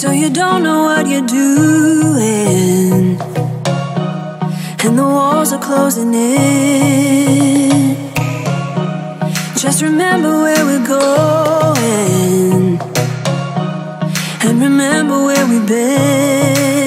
So you don't know what you're doing. And the walls are closing in. Just remember where we're going. And remember where we've been.